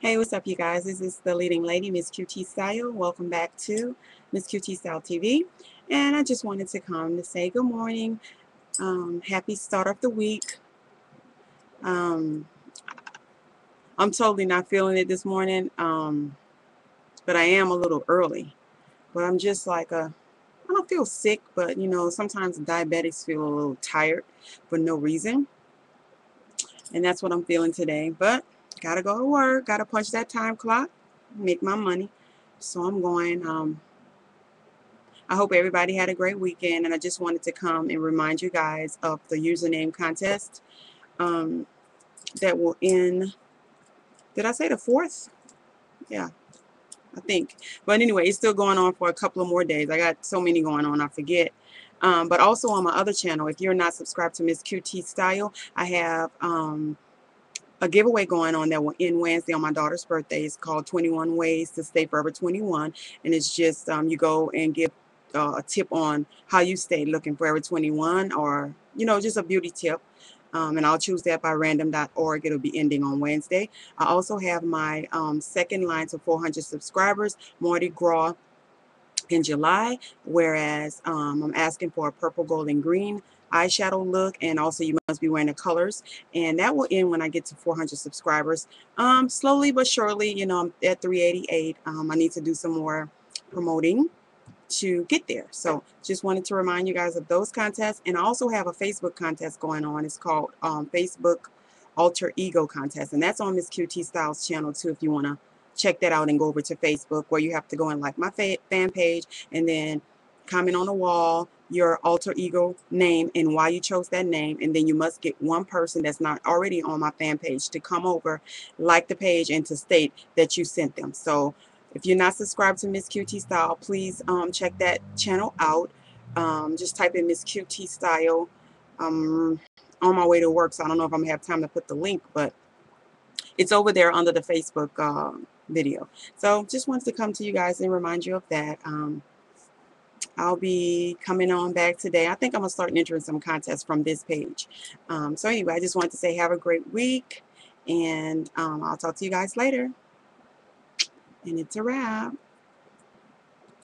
Hey, what's up, you guys? This is the leading lady, Miss QT Style. Welcome back to Miss QT Style TV. And I just wanted to come to say good morning. Um, happy start of the week. Um, I'm totally not feeling it this morning, um, but I am a little early. But I'm just like a, I don't feel sick, but you know, sometimes diabetics feel a little tired for no reason. And that's what I'm feeling today. But Gotta go to work. Gotta punch that time clock. Make my money. So I'm going. Um, I hope everybody had a great weekend. And I just wanted to come and remind you guys of the username contest um, that will end. Did I say the 4th? Yeah, I think. But anyway, it's still going on for a couple of more days. I got so many going on, I forget. Um, but also on my other channel, if you're not subscribed to Miss QT Style, I have um, a giveaway going on that will end Wednesday on my daughter's birthday. It's called 21 Ways to Stay Forever 21. And it's just um, you go and give uh, a tip on how you stay looking forever 21 or, you know, just a beauty tip. Um, and I'll choose that by random.org. It'll be ending on Wednesday. I also have my um, second line to 400 subscribers, Mardi Gras in July, whereas um, I'm asking for a purple, gold, and green eyeshadow look and also you must be wearing the colors and that will end when I get to 400 subscribers. Um, slowly but surely you know I'm at 388 um, I need to do some more promoting to get there. So just wanted to remind you guys of those contests and I also have a Facebook contest going on. It's called um, Facebook alter ego contest and that's on Miss QT Styles channel too if you want to check that out and go over to Facebook where you have to go and like my fan page and then comment on the wall your alter ego name and why you chose that name. And then you must get one person that's not already on my fan page to come over like the page and to state that you sent them. So if you're not subscribed to Miss QT Style please um, check that channel out. Um, just type in Miss QT Style. Um, on my way to work so I don't know if I'm gonna have time to put the link but it's over there under the Facebook uh, video so just wanted to come to you guys and remind you of that um, I'll be coming on back today. I think I'm going to start entering some contests from this page. Um, so anyway, I just wanted to say have a great week, and um, I'll talk to you guys later. And it's a wrap.